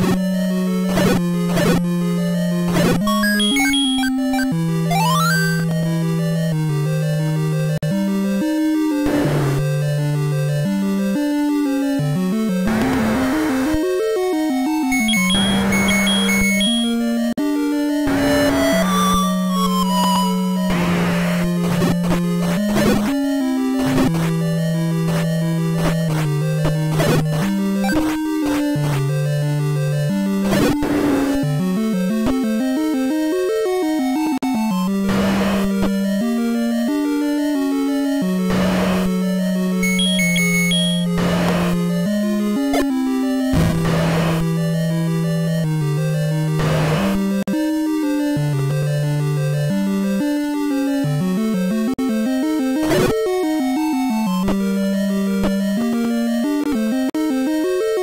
you